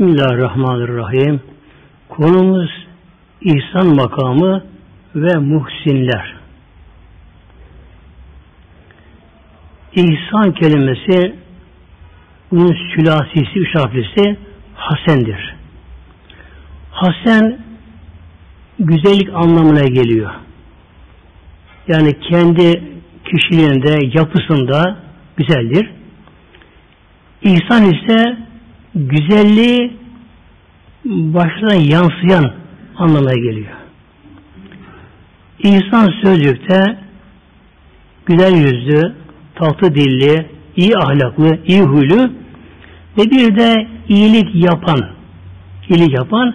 Bismillahirrahmanirrahim. Konumuz İhsan makamı ve muhsinler. İhsan kelimesi bunun sülasisi, üç harflisi Hasendir. Hasen güzellik anlamına geliyor. Yani kendi kişiliğinde, yapısında güzeldir. İhsan ise güzelliği başına yansıyan anlamına geliyor. İnsan sözcükte güzel yüzlü, tatlı dilli, iyi ahlaklı, iyi huylu ve bir de iyilik yapan, iyilik yapan,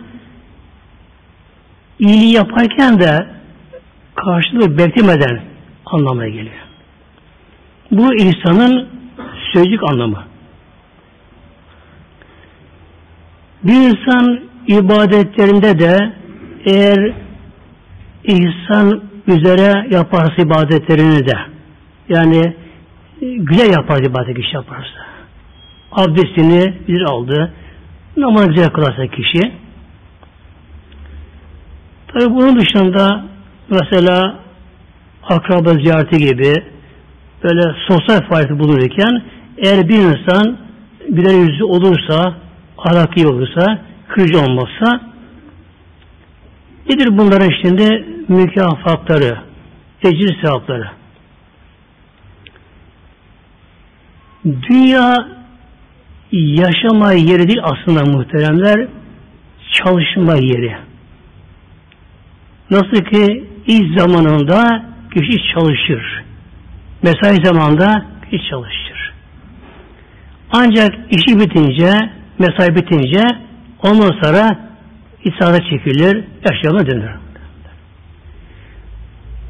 iyiliği yaparken de karşılığı beklemeden anlamına geliyor. Bu insanın sözcük anlamı. Bir insan ibadetlerinde de eğer ihsan üzere yaparsa ibadetlerini de yani güzel yapar ibadet kişi yaparsa abdestini bir aldı namazı güzel kılarsa kişi tabi bunun dışında mesela akraba ziyareti gibi böyle sosyal faaliyeti bulunurken eğer bir insan güler yüzlü olursa ahlaki olursa kırıcı olmazsa nedir bunların içinde mükafatları ecir sevapları? Dünya yaşama yeri değil aslında muhteremler çalışma yeri. Nasıl ki iş zamanında kişi çalışır mesai zamanında kişi çalışır. Ancak işi bitince mesai bitince ondan sonra İsa'da çekilir, yaşama dönür.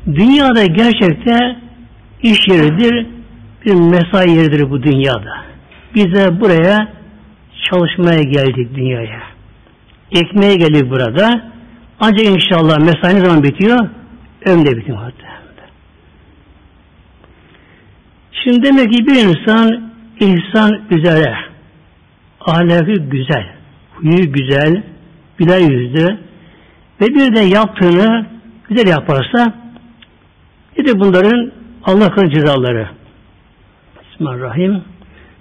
Dünyada gerçekte iş yeridir, bir mesai yeridir bu dünyada. Biz de buraya çalışmaya geldik dünyaya. Ekmeğe geldik burada. Ancak inşallah mesai ne zaman bitiyor? Ömde bitiyor hatta. Şimdi demek ki bir insan insan üzere ahlakı güzel, huyu güzel, güler yüzlü ve bir de yaptığını güzel yaparsa bir de bunların Allah'ın cezaları. Bismillahirrahmanirrahim.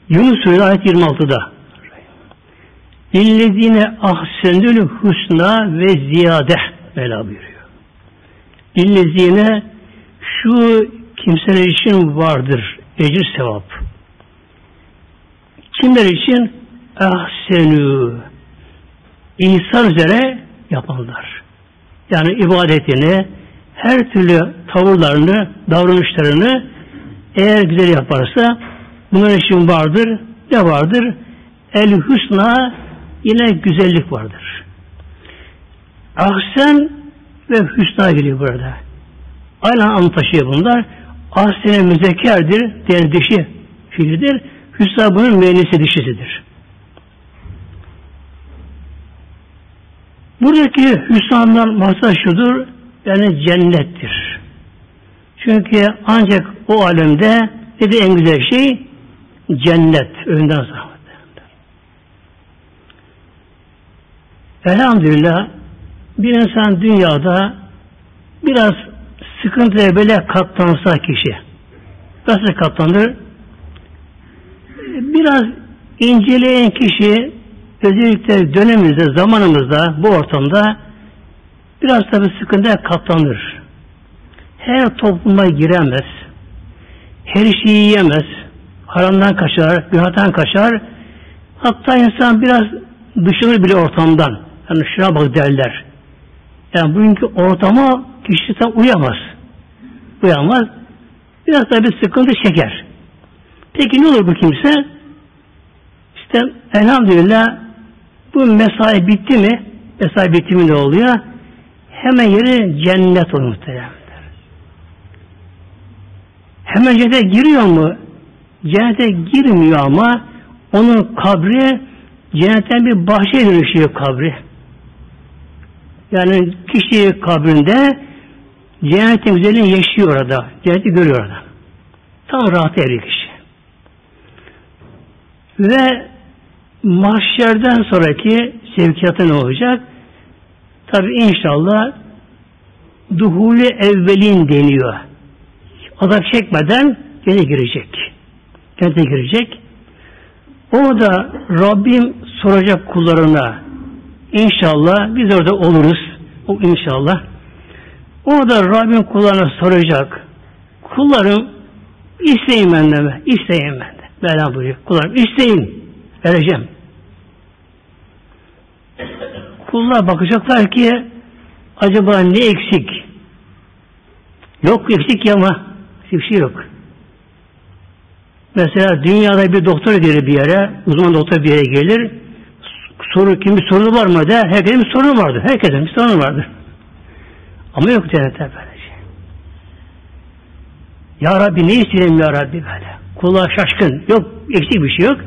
Yunus Suresi ayet 26'da. İllezine ahsenül husna ve ziyade Mevla buyuruyor. İllezine şu kimseler için vardır ecir sevap. Kimler için? Ahsenü insan üzere yapanlar. Yani ibadetini, her türlü tavırlarını, davranışlarını eğer güzel yaparsa bunların için vardır. Ne vardır? El husna yine güzellik vardır. Ahsen ve hüsna geliyor burada. Aynı anlam taşıyor bunlar. Ahsen'e müzekkerdir, diğer dişi fiildir. Hüsna bunun müennisi dişisidir. Buradaki hüsnandan maksat şudur, yani cennettir. Çünkü ancak o alemde dedi en güzel şey cennet önden sonra. Elhamdülillah bir insan dünyada biraz sıkıntıya böyle katlansa kişi nasıl katlanır? Biraz inceleyen kişi özellikle dönemimizde, zamanımızda, bu ortamda biraz tabi sıkıntıya katlanır. Her topluma giremez. Her şeyi yiyemez. Haramdan kaçar, günahtan kaçar. Hatta insan biraz dışılır bile ortamdan. Yani şuna bak derler. Yani bugünkü ortama kişi tam uyamaz. Uyamaz. Biraz tabi sıkıntı çeker. Peki ne olur bu kimse? İşte elhamdülillah bu mesai bitti mi? Mesai bitti mi ne oluyor? Hemen yeri cennet olur muhtemelen. Hemen cennete giriyor mu? Cennete girmiyor ama onun kabri cennetten bir bahçeye dönüşüyor kabri. Yani kişi kabrinde cennetin güzelliğini yaşıyor orada. Cenneti görüyor orada. Tam rahat eriyor kişi. Ve mahşerden sonraki sevkiyatı ne olacak? Tabi inşallah duhuli evvelin deniyor. Azap çekmeden gene girecek. Cennete girecek. Orada Rabbim soracak kullarına inşallah biz orada oluruz. O inşallah. Orada Rabbim kullarına soracak. Kullarım isteyin benden. isteyin benden. Mevlam buyuruyor. Kullarım isteyin. Vereceğim. Kullar bakacaklar ki acaba ne eksik? Yok eksik ya ama bir şey yok. Mesela dünyada bir doktor gelir bir yere, uzman doktor bir yere gelir. Soru, kim bir sorunu var mı der. Herkesin bir sorunu vardır. Herkesin bir sorunu vardır. Ama yok cennette böyle şey. Ya Rabbi ne isteyelim ya Rabbi böyle. Kulağı şaşkın. Yok eksik bir şey yok.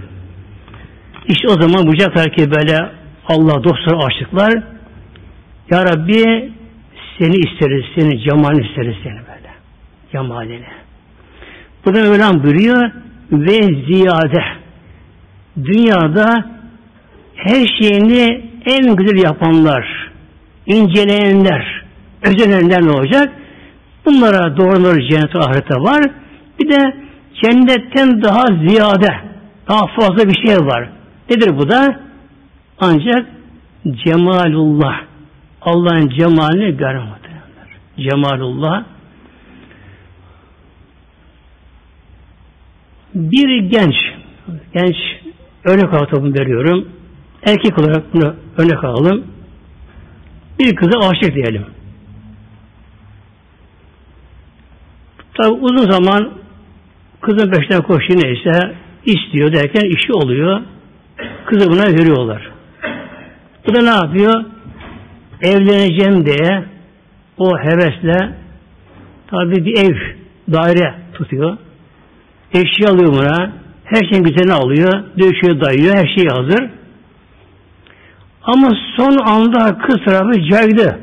İşte o zaman bulacaklar ki böyle Allah dostları aşıklar. Ya Rabbi seni isteriz, seni cemalini isteriz seni böyle. Cemalini. Burada Mevlam buyuruyor ve ziyade. Dünyada her şeyini en güzel yapanlar, inceleyenler, özenenler ne olacak? Bunlara doğruları cennet ahirete var. Bir de cennetten daha ziyade, daha fazla bir şey var. Nedir bu da? Ancak cemalullah. Allah'ın cemalini görmek. Cemalullah. Bir genç, genç örnek olarak veriyorum. Erkek olarak bunu örnek alalım. Bir kıza aşık diyelim. Tabi uzun zaman kızın peşinden koşuyor neyse istiyor derken işi oluyor. Kızı buna veriyorlar. Bu da ne yapıyor? Evleneceğim diye o hevesle tabi bir ev, daire tutuyor. Eşya alıyor buna. Her şeyin güzelini alıyor. Döşüyor, dayıyor. Her şey hazır. Ama son anda kız tarafı caydı.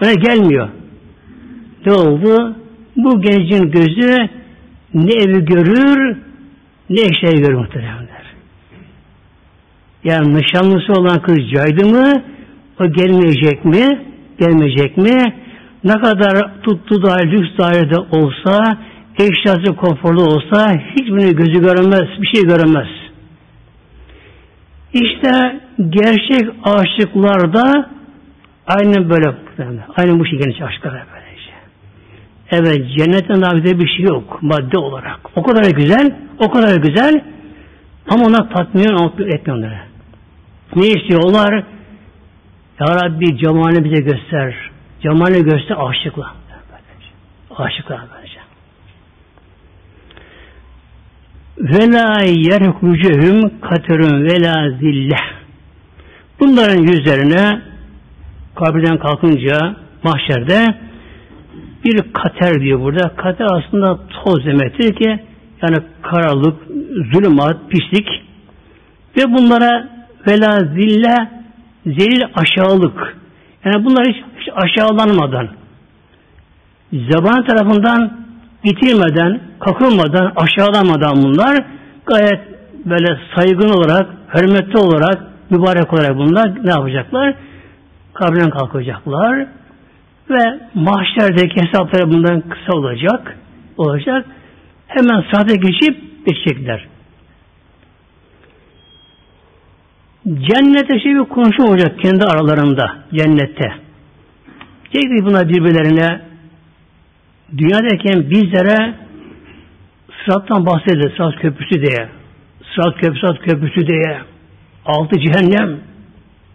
Bana gelmiyor. Ne oldu? Bu gencin gözü ne evi görür ne eşyayı görür muhteremler. Yani nişanlısı olan kız caydı mı o gelmeyecek mi? Gelmeyecek mi? Ne kadar tuttu da lüks dairede olsa eşyası konforlu olsa hiçbirini gözü göremez, bir şey göremez. İşte gerçek aşıklarda aynı böyle aynı bu şekilde aşklar böylece. Evet cennetten daha bir şey yok madde olarak. O kadar güzel, o kadar güzel ama ona tatmin etmiyor onları. Ne istiyorlar? Ya Rabbi cemalini bize göster. Cemalini göster aşıkla. Aşıklar böylece. Ve la yerhucuhum katerun ve la zille. Bunların yüzlerine kabirden kalkınca mahşerde bir kater diyor burada. Kater aslında toz demektir ki yani karalık, zulümat, pislik ve bunlara vela zille zelil aşağılık. Yani bunlar hiç, hiç aşağılanmadan zaman tarafından itilmeden, kakılmadan, aşağılanmadan bunlar gayet böyle saygın olarak, hürmetli olarak, mübarek olarak bunlar ne yapacaklar? Kabrinden kalkacaklar ve mahşerdeki hesapları bundan kısa olacak, olacak. Hemen saate geçip geçecekler. Cennette şey bir konuşma olacak kendi aralarında, cennette. Diyecek buna birbirlerine dünyadayken bizlere sırattan bahsedilir, sırat köprüsü diye. Sırat köprüsü, sırat köprüsü diye. Altı cehennem,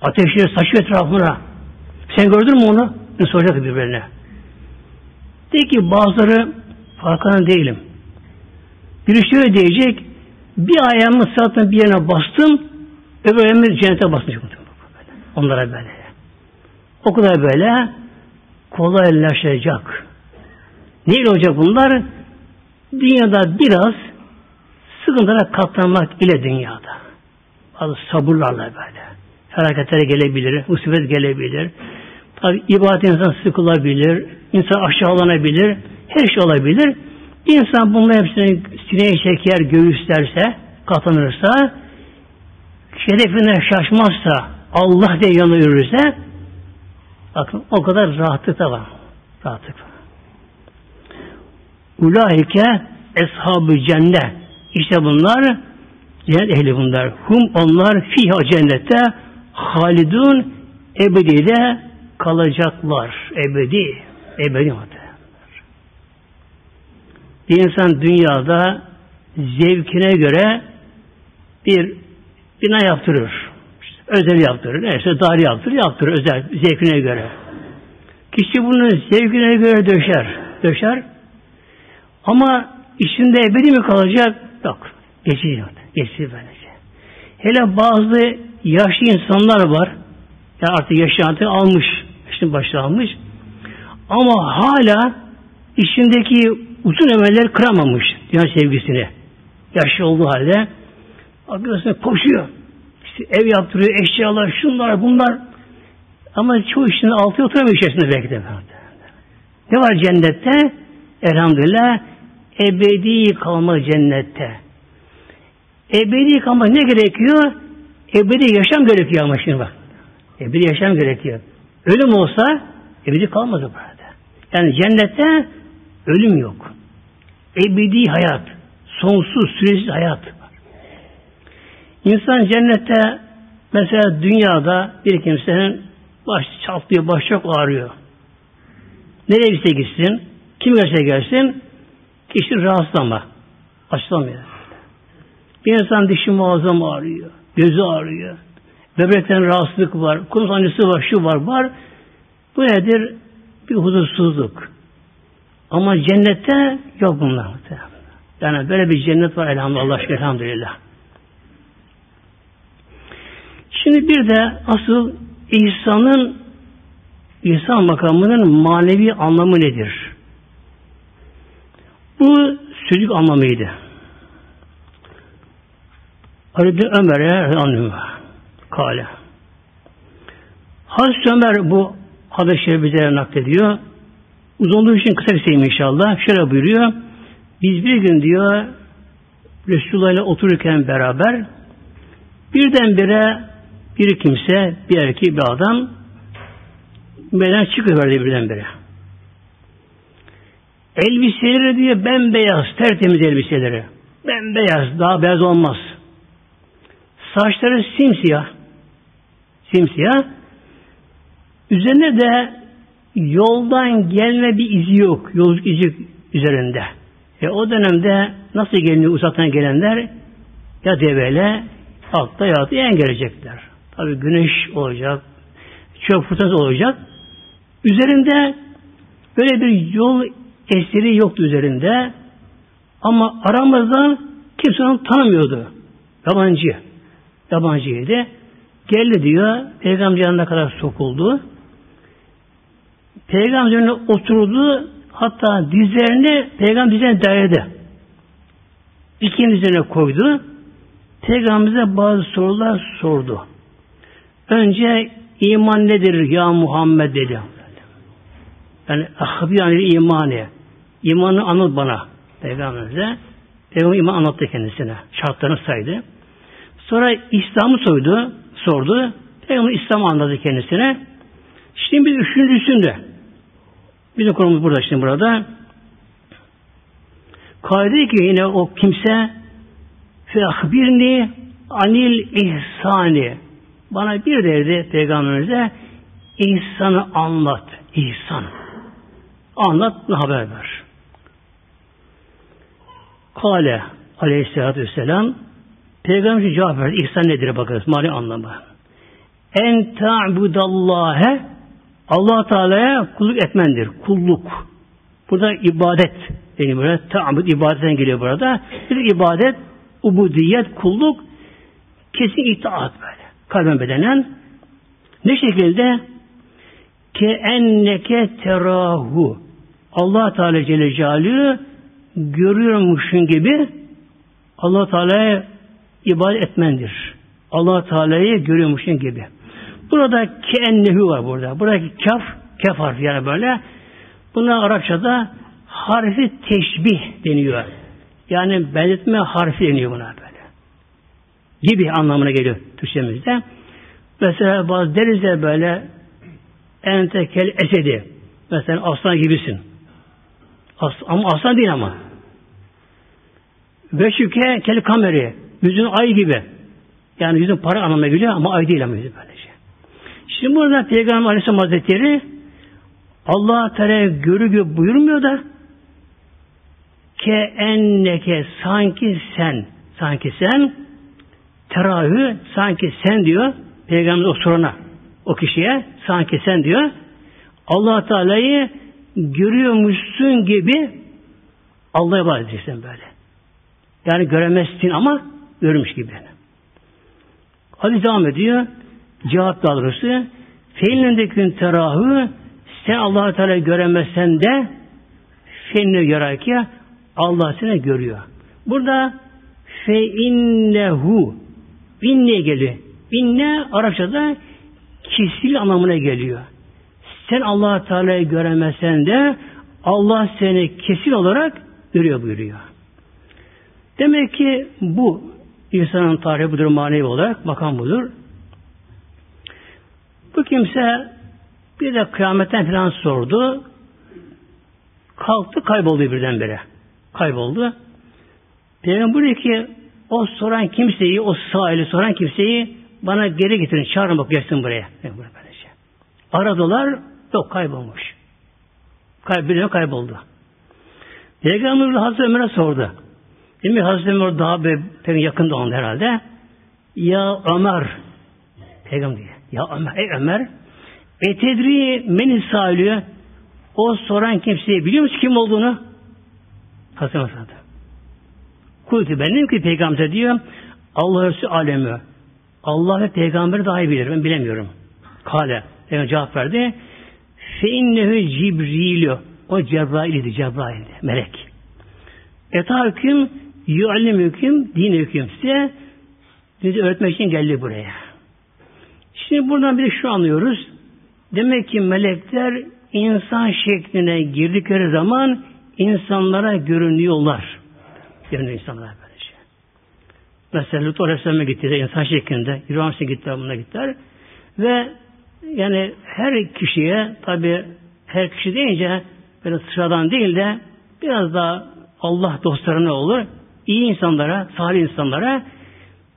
ateşleri saçıyor etrafına. Sen gördün mü onu? Ne soracak birbirine. De ki bazıları farkında değilim. Biri şöyle diyecek, bir ayağımı sıratın bir yerine bastım, öbür ayağımı cennete bastım. Onlara böyle. O kadar böyle kolaylaşacak. Neyle olacak bunlar? Dünyada biraz sıkıntılara katlanmak ile dünyada. Bazı sabırlarla böyle. Felaketlere gelebilir, musibet gelebilir. Tabi ibadet insan sıkılabilir, insan aşağılanabilir, her şey olabilir. İnsan bunların hepsini sineye çeker, göğüslerse, katlanırsa şerefine şaşmazsa, Allah diye yanına yürürse, bakın o kadar rahatlık da var. Rahatlık var. Ulaike eshabı cennet. İşte bunlar cennet ehli bunlar. Hum onlar fiha cennette halidun ebedide kalacaklar. Ebedi. Ebedi Bir insan dünyada zevkine göre bir bina yaptırır. İşte özel yaptırır. Neyse daire yaptırır, yaptırır özel zevkine göre. Kişi bunu zevkine göre döşer. Döşer. Ama içinde ebedi mi kalacak? Yok. Geçiyor. Geçiyor böylece. Hele bazı yaşlı insanlar var. Ya artık yaşantı almış. Yaşın başı almış. Ama hala içindeki uzun emeller kıramamış. Dünya sevgisini. Yaşlı olduğu halde arkasına koşuyor. İşte ev yaptırıyor, eşyalar, şunlar, bunlar. Ama çoğu işinin altı oturamıyor içerisinde belki de. Ne var cennette? Elhamdülillah ebedi kalma cennette. Ebedi kalma ne gerekiyor? Ebedi yaşam gerekiyor ama şimdi bak. Ebedi yaşam gerekiyor. Ölüm olsa ebedi kalmaz burada. Yani cennette ölüm yok. Ebedi hayat. Sonsuz, süresiz hayat. İnsan cennette mesela dünyada bir kimsenin baş çatlıyor, baş çok ağrıyor. Nereye gitse gitsin, kim gelse gelsin, kişi rahatsızlanma. Açılamıyor. Bir insan dişi muazzam ağrıyor, gözü ağrıyor, böbrekten rahatsızlık var, konu sancısı var, şu var, var. Bu nedir? Bir huzursuzluk. Ama cennette yok bunlar. Yani böyle bir cennet var elhamdülillah, elhamdülillah. Şimdi bir de asıl İhsan'ın İhsan makamının manevi anlamı nedir? Bu sözlük anlamıydı. Arada Ömer'e anlıyor. Kale. Hazreti Ömer bu hadis-i şerifi naklediyor. Uzunluğu için kısa kısayım inşallah. Şöyle buyuruyor. Biz bir gün diyor Resulullah ile otururken beraber birdenbire bir kimse, bir erkek, bir adam beden çıkıverdi birdenbire. Elbiseleri diyor bembeyaz, tertemiz elbiseleri. Bembeyaz, daha beyaz olmaz. Saçları simsiyah. Simsiyah. Üzerine de yoldan gelme bir izi yok. Yolculuk izi üzerinde. E o dönemde nasıl geliniyor uzaktan gelenler? Ya deveyle altta ya da yan gelecekler. Tabi güneş olacak, çöp fırtınası olacak. Üzerinde böyle bir yol esiri yoktu üzerinde. Ama aramızdan kimse onu tanımıyordu. Yabancı. Yabancıydı. Geldi diyor. Peygamber yanına kadar sokuldu. Peygamber üzerine oturdu. Hatta dizlerini peygamber dizlerine dayadı. İkinin üzerine koydu. Peygamberimize bazı sorular sordu. Önce iman nedir ya Muhammed dedi. Yani ahbiyanil imani. İmanı anlat bana. Peygamberimize. Peygamber iman anlattı kendisine. Şartlarını saydı. Sonra İslam'ı sordu. Sordu. Peygamber İslam'ı anlattı kendisine. Şimdi bir üçüncüsünde. Bizim konumuz burada şimdi burada. Kaide ki yine o kimse fe ahbirni anil ihsani bana bir derdi peygamberimize ihsanı anlat. İhsan. Anlat haber ver. Kale aleyhissalatü vesselam Peygamber cevap verdi. İhsan nedir bakarız. Mali anlamı. En ta'budallâhe Allah Teala'ya kulluk etmendir. Kulluk. Burada ibadet deniyor burada. Ta'bud ibadetten geliyor burada. Bir ibadet, ubudiyet, kulluk kesin itaat böyle. Kalben bedenen. Ne şekilde? Ke enneke terahu. Allah Teala Celle Celaluhu görüyormuşsun gibi Allah Teala'ya ibadet etmendir. Allah Teala'yı görüyormuşsun gibi. Burada keennehu var burada. Buradaki kaf, kaf harfi yani böyle. Buna Arapçada harfi teşbih deniyor. Yani benzetme harfi deniyor buna böyle. Gibi anlamına geliyor Türkçemizde. Mesela bazı deriz de böyle entekel esedi. Mesela aslan gibisin. As, ama aslan değil ama. Ve şüke kel kameri. Yüzün ay gibi. Yani yüzün para anlamına geliyor ama ay değil ama yüzü böylece. Şimdi burada Peygamber Aleyhisselam Hazretleri Allah Teala görü gibi buyurmuyor da ke enneke sanki sen sanki sen teravih sanki sen diyor Peygamber o o kişiye sanki sen diyor Allah Teala'yı görüyormuşsun gibi Allah'a ibadet edeceksin böyle. Yani göremezsin ama görmüş gibi. Hadi devam ediyor. Cevap daha doğrusu feilindeki terahü sen allah Teala göremezsen de feilini görer ki Allah seni görüyor. Burada fe innehu inne geliyor. İnne Arapçada kesil anlamına geliyor. Sen allah Teala'yı göremezsen de Allah seni kesin olarak görüyor buyuruyor. Demek ki bu insanın tarihi budur manevi olarak makam budur. Bu kimse bir de kıyametten falan sordu. Kalktı kayboldu birdenbire. Kayboldu. Peygamber ki o soran kimseyi, o sahili soran kimseyi bana geri getirin, çağırın bak gelsin buraya. Aradılar, yok kaybolmuş. Kayboldu, kayboldu. Peygamber Hazreti Ömer'e sordu. Demek Hazreti Ömer daha bir, pek yakın da herhalde. Ya Ömer, Peygamber. Ya Ömer, ey Ömer, etedri meni sağlıyor. O soran kimseyi biliyor musun kim olduğunu? Hazreti Ömer Kultu benim ki peygamber diyor Allah Resulü alemi. Allah ve peygamberi daha iyi bilir. Ben bilemiyorum. Kale. Peygamber cevap verdi. Fe innehu Cibrilü. O Cebrail idi. Cebrail idi. Melek. Eta hüküm yuallim hüküm din hüküm size bizi öğretmek için geldi buraya. Şimdi buradan bir de şu anlıyoruz. Demek ki melekler insan şekline girdikleri zaman insanlara görünüyorlar. Görünüyor insanlara böylece. Mesela Lut Aleyhisselam'a gittiler insan şeklinde. İbrahim'e gittiler, buna gittiler. Ve yani her kişiye tabi her kişi deyince böyle sıradan değil de biraz daha Allah dostlarına olur. iyi insanlara, salih insanlara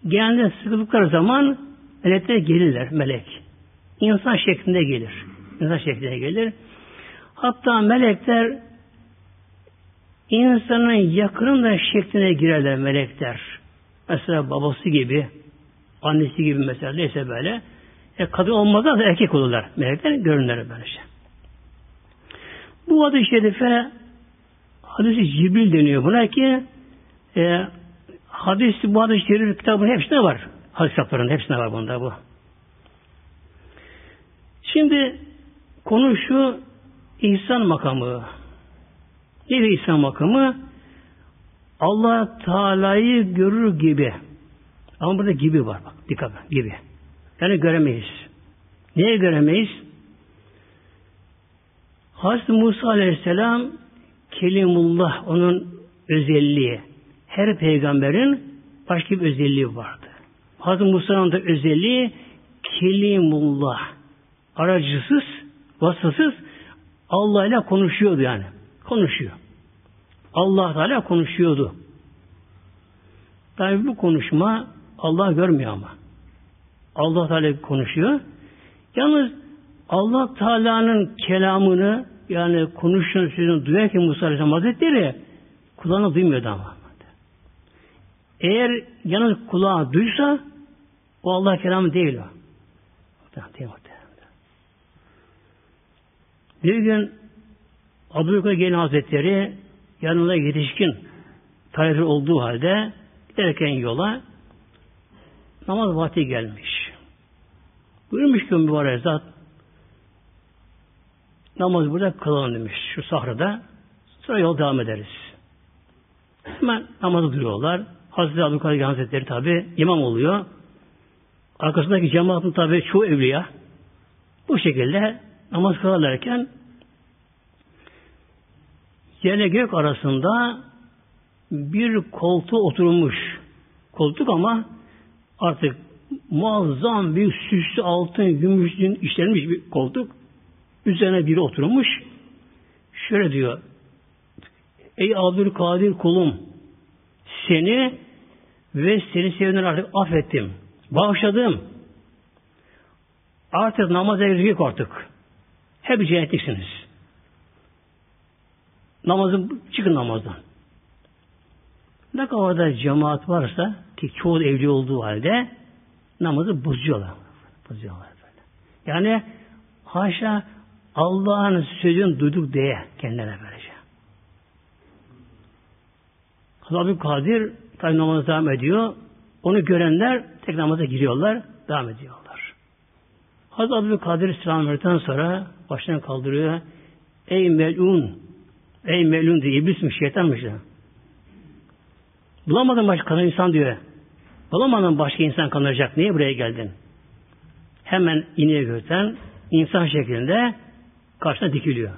genelde sıkıldıkları zaman melekler gelirler, melek. İnsan şeklinde gelir. İnsan şeklinde gelir. Hatta melekler insanın yakının da şekline girerler melekler. Mesela babası gibi, annesi gibi mesela neyse böyle. E, kadın olmadan da erkek olurlar. Melekler görünürler böylece. Bu adı şerife hadisi Cibril deniyor buna ki e, hadis bu hadis-i şerif kitabının hepsinde var. Hadis kitaplarında hepsinde var bunda bu. Şimdi konu şu İhsan makamı. Nedir İhsan makamı? Allah Teala'yı görür gibi. Ama burada gibi var bak. Dikkat gibi. Yani göremeyiz. Niye göremeyiz? Hazreti Musa Aleyhisselam Kelimullah onun özelliği. Her peygamberin başka bir özelliği vardı. Hazreti Musa'nın da özelliği Kelimullah. Aracısız, vasıtasız Allah ile konuşuyordu yani. Konuşuyor. Allah Teala konuşuyordu. Tabi bu konuşma Allah görmüyor ama. Allah Teala konuşuyor. Yalnız Allah Teala'nın kelamını yani konuşan sözünü duyarken Musa Aleyhisselam Hazretleri kulağına duymuyordu ama. Eğer yalnız kulağı duysa o Allah kelamı değil o. Bir gün Abdülkadir Gelin Hazretleri yanında yetişkin talebi olduğu halde giderken yola namaz vakti gelmiş. Buyurmuş ki mübarek zat namaz burada kılalım demiş şu sahrada. Sonra yol devam ederiz. Hemen namazı duruyorlar. Hazreti Abdülkadir Hazretleri tabi imam oluyor. Arkasındaki cemaatin tabi çoğu evliya. Bu şekilde namaz kılarlarken yerle gök arasında bir koltuğu oturmuş. Koltuk ama Artık muazzam bir süslü altın, gümüşün işlenmiş bir koltuk. Üzerine biri oturmuş. Şöyle diyor. Ey Abdülkadir kulum seni ve seni sevenleri artık affettim. Bağışladım. Artık namaza yok artık. Hep cennetliksiniz. Namazın, çıkın namazdan. Ne kadar da cemaat varsa ki çoğu evli olduğu halde namazı bozuyorlar. Bozuyorlar böyle. Yani haşa Allah'ın sözünü duyduk diye kendilerine böylece. Hazreti Kadir tabi namazı devam ediyor. Onu görenler tek namaza giriyorlar, devam ediyorlar. Hazreti Abdülkadir selam verdikten sonra başını kaldırıyor. Ey melun, ey melun diye iblismiş, şeytanmış. Da. Bulamadın başka kanan insan diyor. Bulamadın başka insan kanacak. Niye buraya geldin? Hemen iniye göten insan şeklinde karşısına dikiliyor.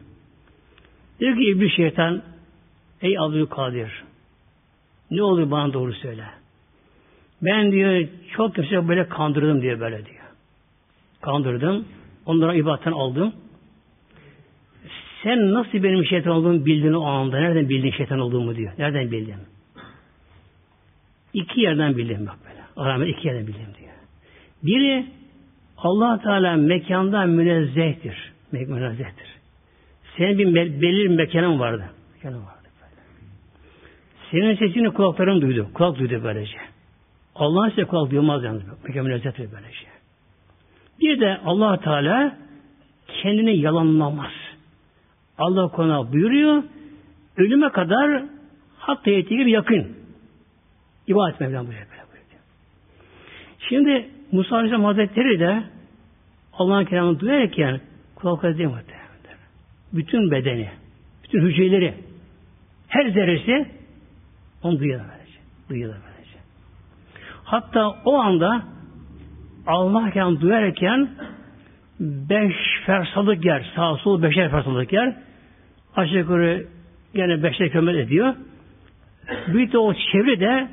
Diyor ki İblis şeytan Ey Abdülkadir ne olur bana doğru söyle. Ben diyor çok kimse böyle kandırdım diye böyle diyor. Kandırdım. Onlara ibadetten aldım. Sen nasıl benim şeytan olduğumu bildin o anda? Nereden bildin şeytan olduğumu diyor. Nereden bildin? İki yerden bildim bak böyle. Aramda iki yerden bildim diyor. Biri allah Teala mekanda münezzehtir. Münezzehtir. Senin bir belli bir mekanın vardı. Mekanın vardı böyle. Senin sesini kulakların duydu. Kulak duydu böylece. Allah'ın size kulak duymaz yalnız. Mekan münezzehtir böylece. Bir de allah Teala kendini yalanlamaz. Allah kona buyuruyor. Ölüme kadar hatta yetiği gibi yakın. İbadet Mevlam buyuruyor. Şimdi Musa Aleyhisselam Hazretleri de Allah'ın kelamını duyarken değil muhtemelen. Bütün bedeni, bütün hücreleri, her zerresi onu. Duyuyorlar böylece. Hatta o anda Allah kelamını duyarken beş fersalık yer, sağ sol beşer fersalık yer aşağı yukarı gene beşer kilometre ediyor. Bir de o çevrede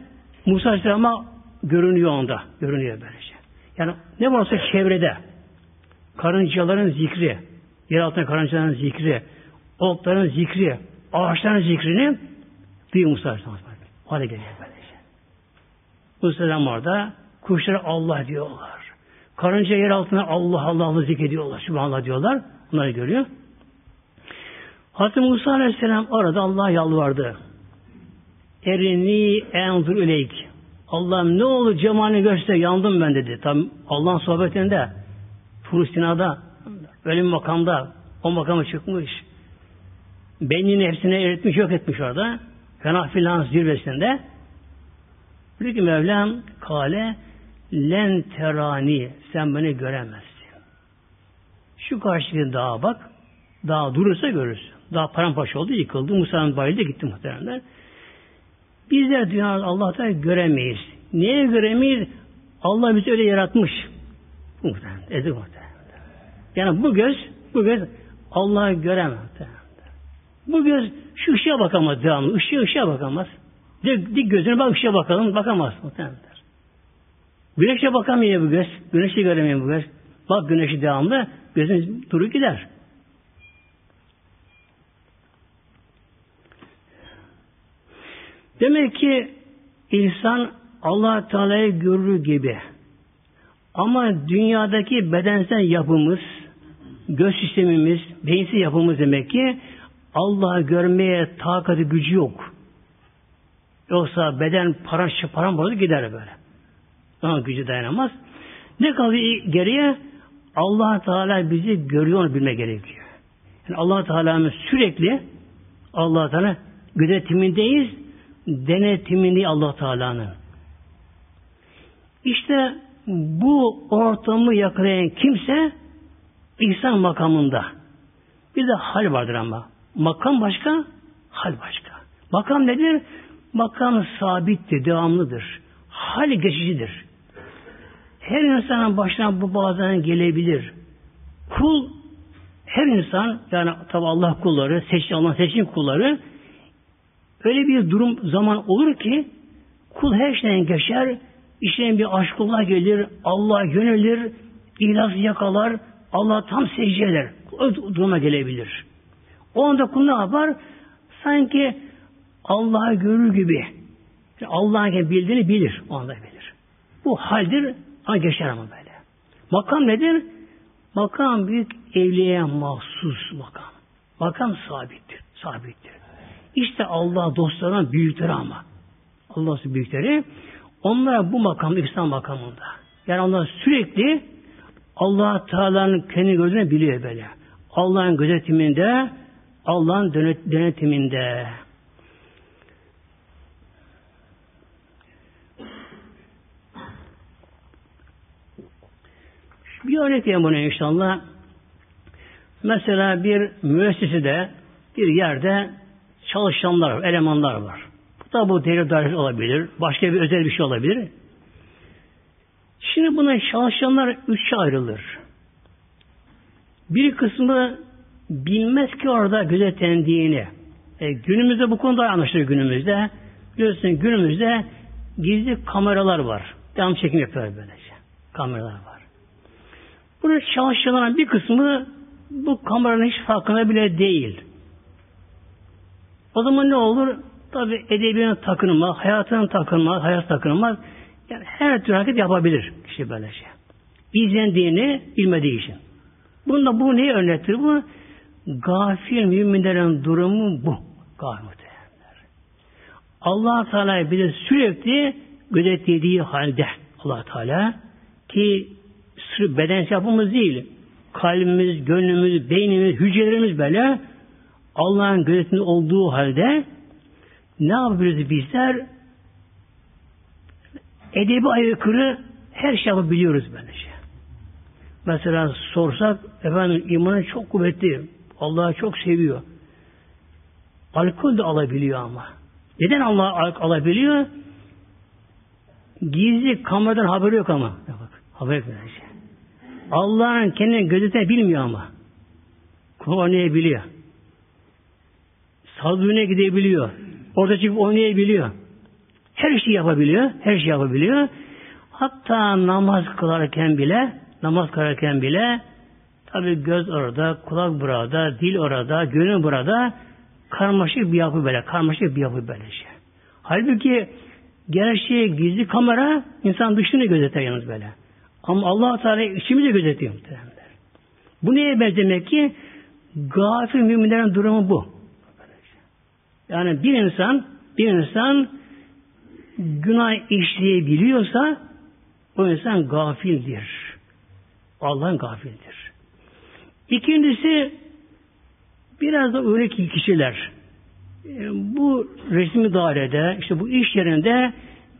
Musa Aleyhisselam'a görünüyor onda. Görünüyor böylece. Yani ne varsa çevrede karıncaların zikri, yer altında karıncaların zikri, otların zikri, ağaçların zikrini duyuyor Musa Aleyhisselam. Hale geliyor böylece. Musa Aleyhisselam orada kuşlara Allah diyorlar. Karınca yer altına Allah Allah Allah zikrediyorlar. Subhanallah diyorlar. Bunları görüyor. Hazreti Musa Aleyhisselam orada Allah'a yalvardı. Erini enzur ileyk. Allah'ım ne olur cemalini göster yandım ben dedi. Tam Allah'ın sohbetinde Filistina'da ölüm makamda o makama çıkmış. Beynini hepsine eritmiş yok etmiş orada. Fena filan zirvesinde. Diyor ki Mevlam kale len terani sen beni göremezsin. Şu karşıdaki dağa bak. Dağ durursa görürsün. Dağ paramparça oldu, yıkıldı. Musa'nın bayıldı gitti muhtemelen. Bizler dünyada Allah'ta göremeyiz. Niye göremeyiz? Allah bizi öyle yaratmış. Muhtemelen. Ezik muhtemelen. Yani bu göz, bu göz Allah'ı göremez. Bu göz şu ışığa bakamaz devamlı. Işığa ışığa bakamaz. Dik, dik gözüne bak ışığa bakalım. Bakamaz muhtemelen. Güneşe bakamıyor bu göz. Güneşi göremiyor bu göz. Bak güneşi devamlı. Gözün duru gider. Demek ki insan Allah Teala'yı görür gibi. Ama dünyadaki bedensel yapımız, göz sistemimiz, beyinsiz yapımız demek ki Allah'ı görmeye takatı gücü yok. Yoksa beden paran paran gider böyle. Ama gücü dayanamaz. Ne kalıyor geriye? allah Teala bizi görüyor onu bilme gerekiyor. Yani allah Teala'nın sürekli allah Teala gözetimindeyiz, denetimini allah Teala'nın. İşte bu ortamı yakalayan kimse İhsan makamında. Bir de hal vardır ama. Makam başka, hal başka. Makam nedir? Makam sabittir, devamlıdır. Hal geçicidir. Her insanın başına bu bazen gelebilir. Kul her insan yani tabi Allah kulları, seçim Allah seçim kulları öyle bir durum zaman olur ki kul her şeyden geçer İşte bir aşkullah gelir, Allah yönelir, ihlas yakalar, Allah tam secde eder. O duruma gelebilir. O anda kul ne yapar? Sanki Allah'ı görür gibi. Allah'ın bildiğini bilir. O anda bilir. Bu haldir ama geçer ama böyle. Makam nedir? Makam büyük evliye mahsus makam. Makam sabittir. Sabittir. İşte Allah dostlarına büyükleri ama. Allah'ın büyükleri. Onlara bu makam İslam makamında. Yani onlar sürekli Allah Teala'nın kendi gözüne biliyor böyle. Allah'ın gözetiminde, Allah'ın denetiminde. Bir örnek vereyim buna inşallah. Mesela bir müessesede, bir yerde çalışanlar elemanlar var. Bu da bu devlet dairesi olabilir, başka bir özel bir şey olabilir. Şimdi buna çalışanlar üçe ayrılır. Bir kısmı bilmez ki orada gözetlendiğini. E, günümüzde bu konuda anlaşılır günümüzde. Biliyorsun günümüzde gizli kameralar var. Devam çekim yapıyor böylece. Kameralar var. Burada çalışanların bir kısmı bu kameranın hiç farkında bile değil. O zaman ne olur? Tabi edebiyatına takınmak, hayatına takınmak, hayat takınmak yani her türlü hareket yapabilir kişi böyle şey. İzlendiğini bilmediği için. Bunda bu neyi örnektir bu? Gafil müminlerin durumu bu. Gafil allah Teala bize sürekli gözetlediği halde allah Teala ki sırf bedensel yapımız değil kalbimiz, gönlümüz, beynimiz, hücrelerimiz böyle Allah'ın gözetiminde olduğu halde ne yapabiliriz bizler? Edebi aykırı her şey yapabiliyoruz böylece. Mesela sorsak efendim imanı çok kuvvetli. Allah'ı çok seviyor. Alkol de alabiliyor ama. Neden Allah alabiliyor? Gizli kameradan haberi yok ama. Bak, haber yok. Allah'ın kendini gözetine bilmiyor ama. Oynayabiliyor. Saldırına gidebiliyor. Orada çıkıp oynayabiliyor. Her şeyi yapabiliyor. Her şeyi yapabiliyor. Hatta namaz kılarken bile namaz kılarken bile tabi göz orada, kulak burada, dil orada, gönül burada karmaşık bir yapı böyle. Karmaşık bir yapı böyle şey. Halbuki gerçeği gizli kamera insan dışını gözeter yalnız böyle. Ama allah Teala içimizi gözetiyor muhtemelen. Bu neye benzemek ki? Gafil müminlerin durumu bu. Yani bir insan bir insan günah işleyebiliyorsa o insan gafildir. Allah'ın gafildir. İkincisi biraz da öyle ki kişiler e, bu resmi dairede işte bu iş yerinde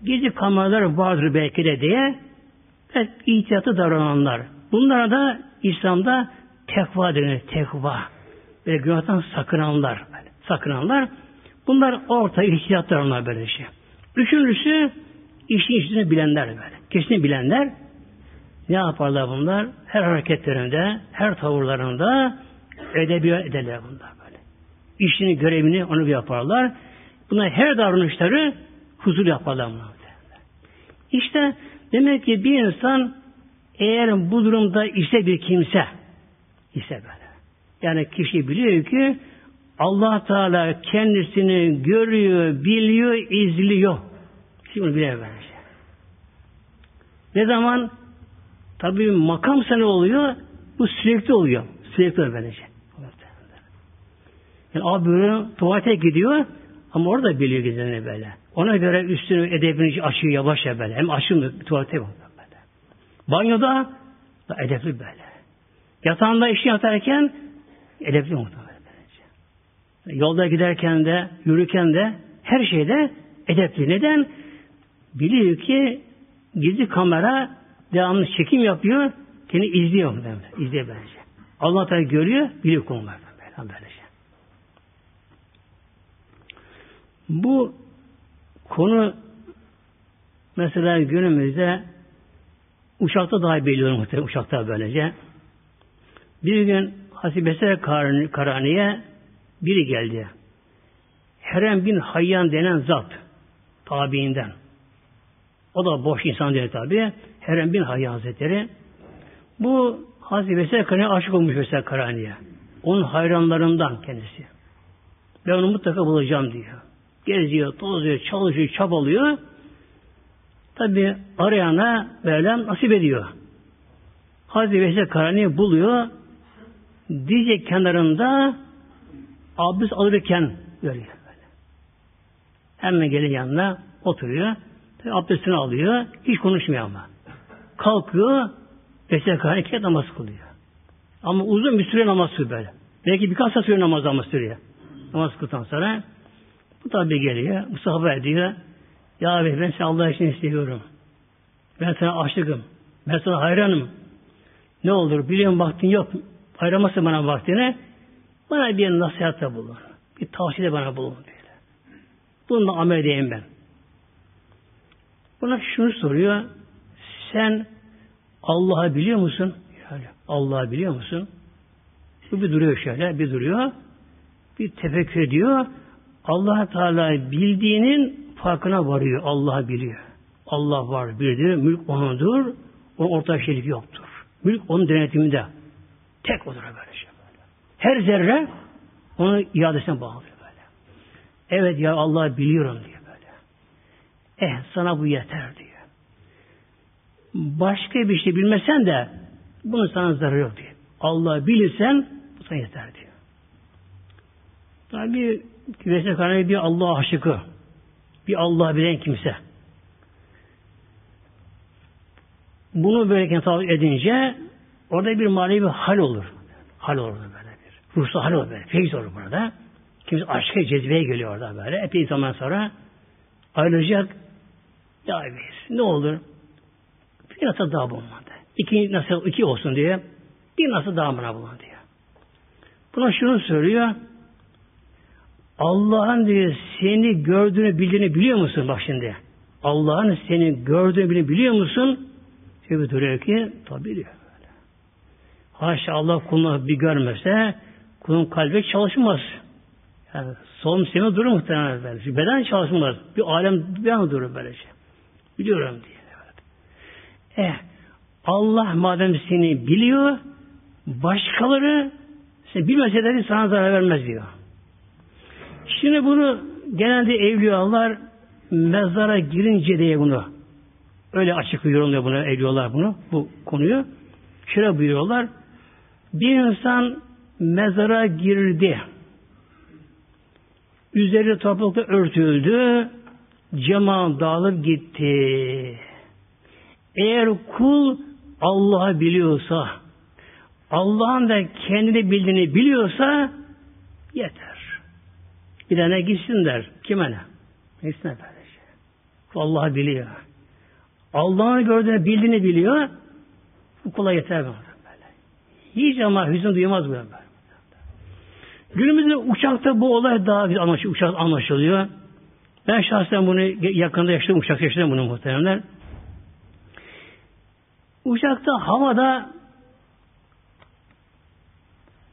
gizli kameralar vardır belki de diye Evet, ihtiyatı davrananlar. Bunlara da İslam'da tekva denir. Tekva. Ve günahtan sakınanlar. Böyle, sakınanlar. Bunlar orta ihtiyat davrananlar böyle şey. Üçüncüsü işin içini bilenler böyle. Kesin bilenler ne yaparlar bunlar? Her hareketlerinde, her tavırlarında edebiyat ederler bunlar böyle. İşini, görevini onu yaparlar. Bunlar her davranışları huzur yaparlar bunlar. İşte Demek ki bir insan eğer bu durumda ise bir kimse ise böyle. Yani kişi biliyor ki Allah Teala kendisini görüyor, biliyor, izliyor. Şimdi bunu bence. Ne zaman tabi makam sana oluyor, bu sürekli oluyor. Sürekli bence. Yani abi böyle tuvalete gidiyor ama orada biliyor gizlerini böyle. Ona göre üstünü edebini açıyor yavaş ya böyle. Hem açılmıyor tuvalete böyle. Banyoda da edepli böyle. Yatağında işi yatarken edepli muhtemelen. Yolda giderken de, yürürken de, her şeyde edepli. Neden? Biliyor ki gizli kamera devamlı çekim yapıyor, kendi izliyor. İzliyor bence. Allah Teala görüyor, biliyor konulardan böylece. Bu Konu mesela günümüzde uçakta dahi belirliyor muhtemelen uçakta böylece. Bir gün Hasibese Karani'ye biri geldi. Herem bin Hayyan denen zat tabiinden. O da boş insan değil tabi. Herem bin Hayy Hazretleri. Bu Hazreti Veysel Karani'ye aşık olmuş Veysel Karani'ye. Onun hayranlarından kendisi. Ben onu mutlaka bulacağım diyor. Geziyor, tozuyor, çalışıyor, çabalıyor. Tabi arayana Mevlam nasip ediyor. Hazreti Veysel Karani'yi buluyor. Dice kenarında abdest alırken görüyor. Böyle. Hemen gelin yanına oturuyor. Abdestini alıyor. Hiç konuşmuyor ama. Kalkıyor. Karani iki namaz kılıyor. Ama uzun bir süre namaz kılıyor böyle. Belki birkaç saat süre namaz ama sürüyor. Namaz kıldıktan sonra bu tabi geliyor. Mustafa ediyor. Ya abi ben seni Allah için istiyorum. Ben sana aşıkım. Ben sana hayranım. Ne olur biliyorum vaktin yok. Ayıramazsın bana vaktini. Bana bir nasihatte bulun. Bir tavsiyede bana bulun. Böyle. Bununla amel edeyim ben. Buna şunu soruyor. Sen Allah'ı biliyor musun? Yani Allah'ı biliyor musun? Bu bir duruyor şöyle, bir duruyor. Bir tefekkür ediyor. allah Teala bildiğinin farkına varıyor. Allah biliyor. Allah var, bildiği, mülk O'nundur. Onun ortak şerik yoktur. Mülk onun denetiminde. Tek odur böyle. Her zerre onun iadesine bağlı böyle. Evet ya Allah biliyorum diyor böyle. Eh sana bu yeter diyor. Başka bir şey bilmesen de bunun sana zararı yok diyor. Allah bilirsen bu sana yeter diyor. Tabi Vesile bir Allah aşıkı. Bir Allah bilen kimse. Bunu böyle tabi edince orada bir manevi hal olur. Hal olur böyle. Ruhsal hal olur böyle. Feyiz olur burada. Kimse aşka cezbeye geliyor orada böyle. Epey zaman sonra ayrılacak. Ya biz ne olur? Bir nasıl daha bulunmadı. İki nasıl iki olsun diye bir nasıl daha bana bulun diye. Buna şunu söylüyor. Allah'ın diye seni gördüğünü bildiğini biliyor musun? Bak şimdi. Allah'ın seni gördüğünü bildiğini biliyor musun? Tabi duruyor ki tabi. Böyle. Haşa Allah kulunu bir görmese kulun kalbi çalışmaz. Yani solum semi durur muhtemelen böyle. Çünkü beden çalışmaz. Bir alem bir an durur böylece. Biliyorum diye. Evet. Eh, Allah madem seni biliyor, başkaları sen bilmeseleri sana zarar vermez diyor. Şimdi bunu genelde evliyalar mezara girince diye bunu öyle açık yorumluyor bunu evliyalar bunu bu konuyu. Şöyle buyuruyorlar. Bir insan mezara girdi. Üzeri toprakla örtüldü. Cemal dağılıp gitti. Eğer kul Allah'ı biliyorsa, Allah'ın da kendini bildiğini biliyorsa yeter. Bir tane gitsin der. Kime ne? Neyse böylece. Allah biliyor. Allah'ın gördüğünü bildiğini biliyor. Bu kula yeter böyle. Hiç ama hüzün duymaz böyle. Günümüzde uçakta bu olay daha bir anlaşılıyor. Uçak anlaşılıyor. Ben şahsen bunu yakında yaşadım. Uçak yaşadım bunu muhtemelen. Uçakta havada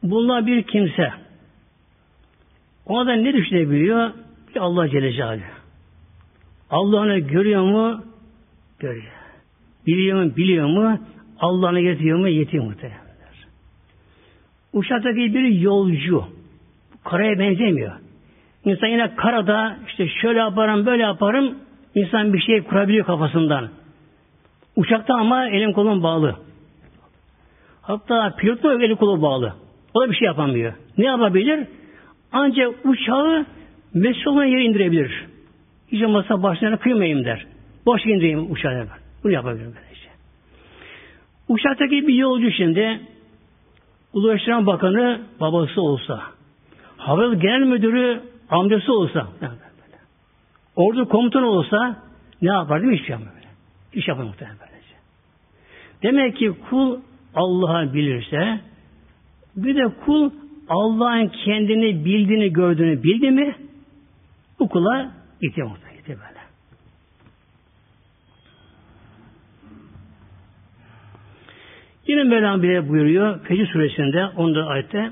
bulunan bir kimse ona da ne düşünebiliyor? Bir Allah Celle Celaluhu. Allah onu görüyor mu? Görüyor. Biliyor mu? Biliyor mu? Allah'ını yetiyor mu? Yetiyor muhtemelen. Uçaktaki bir yolcu. Karaya benzemiyor. İnsan yine karada işte şöyle yaparım, böyle yaparım. İnsan bir şey kurabiliyor kafasından. Uçakta ama elim kolum bağlı. Hatta pilot da eli kolu bağlı. O da bir şey yapamıyor. Ne yapabilir? Ancak uçağı mesul yere indirebilir. Hiç olmazsa başlarına kıymayayım der. Boş indireyim uçağı der. Bunu yapabilirim böylece. Uçaktaki bir yolcu şimdi Ulaştıran Bakanı babası olsa, Hava Genel Müdürü amcası olsa, ordu komutanı olsa ne yapar değil mi? Şey yapmıyor. Hiç yapmıyor muhtemelen böylece. Demek ki kul Allah'ı bilirse bir de kul Allah'ın kendini bildiğini gördüğünü bildi mi bu kula muhtemelen. böyle. Yine Mevlam bile buyuruyor Fecr suresinde 10. ayette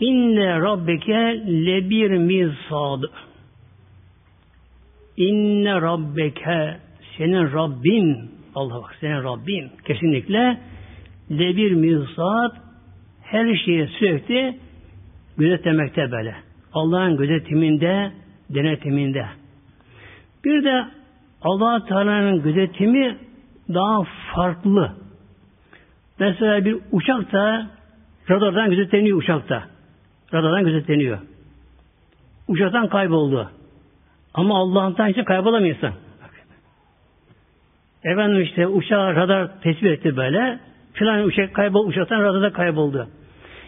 İnne rabbeke lebir mizad İnne rabbeke senin Rabbin Allah bak senin Rabbin kesinlikle de bir mirsat her şeye sürekli gözetlemekte böyle. Allah'ın gözetiminde, denetiminde. Bir de allah Teala'nın gözetimi daha farklı. Mesela bir uçakta radardan gözetleniyor uçakta. Radardan gözetleniyor. Uçaktan kayboldu. Ama Allah'tan için kaybolamıyorsun. Efendim işte uçağı radar tespit etti böyle. Filan uçak kaybol, uçaktan radarda kayboldu.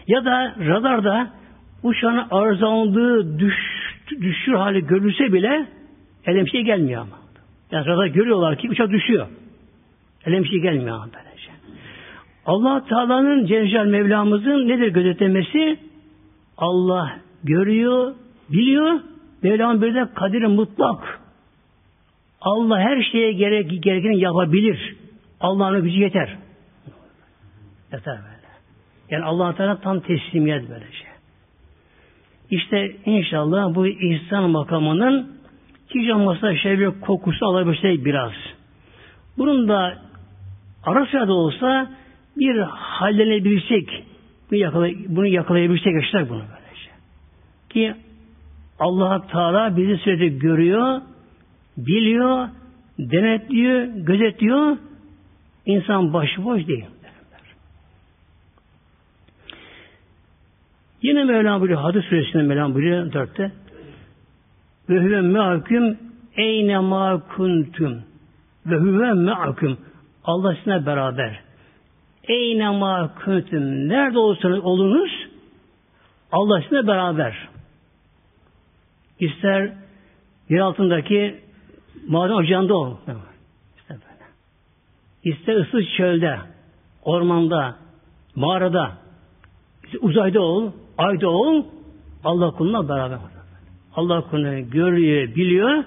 Ya da radarda uçağın arızalandığı düş, düşür hali görülse bile ele bir şey gelmiyor ama. Yani radar görüyorlar ki uçak düşüyor. Ele bir şey gelmiyor ama böylece. allah Teala'nın Celle Mevlamızın nedir gözetlemesi? Allah görüyor, biliyor. Mevlamın bir de kadiri mutlak. Allah her şeye gerek, gerekeni yapabilir. Allah'ın gücü yeter. Yeter böyle. Yani allah Teala tam teslimiyet böylece. İşte inşallah bu ihsan makamının hiç olmazsa şey bir kokusu alabilecek biraz. Bunun da ara sırada olsa bir hallenebilecek, bunu, yakalay bunu yakalayabilecek yaşlar bunu böylece. Ki allah Teala bizi sürekli görüyor, biliyor, denetliyor, gözetliyor. İnsan başıboş değil. Yine Mevlam buyuruyor, Hadis suresinde Mevlam buyuruyor dörtte. Ve huve me'aküm eyne ma kuntum. Ve huve me'aküm. Allah sizinle beraber. Eyne ma kuntum. Nerede olursanız olunuz Allah sizinle beraber. İster yer altındaki maden ocağında ol. İşte böyle. İster ıssız çölde, ormanda, mağarada, uzayda ol, ayda ol, Allah kuluna beraber. Allah kulunu görüyor, biliyor.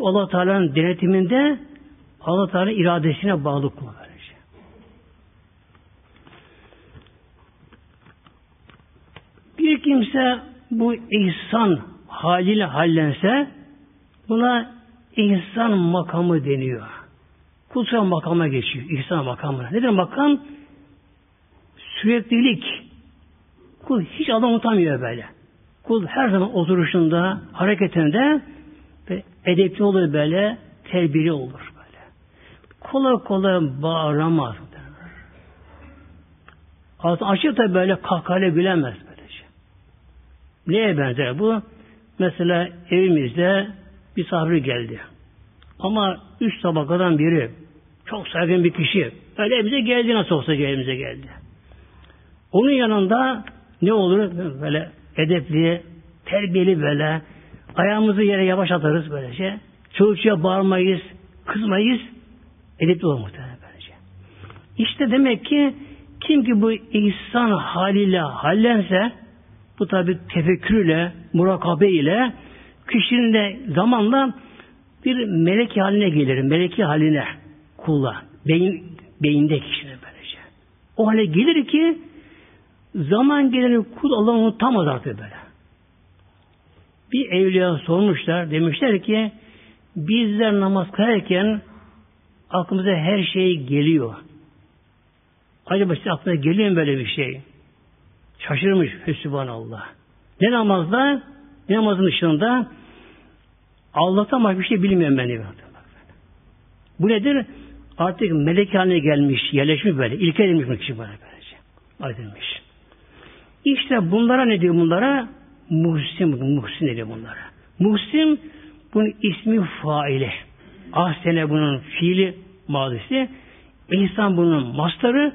Allah Teala'nın denetiminde Allah Teala'nın iradesine bağlı kul böylece. Bir kimse bu ihsan haliyle hallense buna ihsan makamı deniyor. Kutsal makama geçiyor. İhsan makamı. Nedir makam? Süreklilik. Kul hiç adam unutamıyor böyle. Kul her zaman oturuşunda, hareketinde edepli olur böyle, terbiyeli olur böyle. Kolay kolay bağıramaz. Altı açık da böyle kahkahayla gülemez böylece. Neye benzer bu? Mesela evimizde bir misafir geldi. Ama üç tabakadan biri çok saygın bir kişi. Öyle evimize geldi nasıl olsa evimize geldi. Onun yanında ne olur? Böyle edepli, terbiyeli böyle. Ayağımızı yere yavaş atarız böylece. Çocukça bağırmayız, kızmayız. Edepli olur muhtemelen böylece. İşte demek ki kim ki bu ihsan haliyle hallense bu tabi tefekkürle, murakabe ile kişinin de zamanla bir melek haline gelir. Meleki haline kula. Beyin, beyinde kişinin böylece. O hale gelir ki zaman geleni kul Allah'ı unutamaz artık böyle. Bir evliya sormuşlar. Demişler ki bizler namaz kılarken aklımıza her şey geliyor. Acaba size aklına geliyor mu böyle bir şey? Şaşırmış Sübhanallah. Ne namazda ne namazın dışında Allah'tan başka bir şey bilmiyorum ben diyor. Bu nedir? Artık melek haline gelmiş, yerleşmiş böyle. İlk edilmiş bu kişi böyle böylece. Aydınmış. İşte bunlara ne diyor bunlara? Muhsin, muhsin diyor bunlara. Muhsin bunun ismi faili. Ahsene bunun fiili mazisi. İnsan bunun mastarı.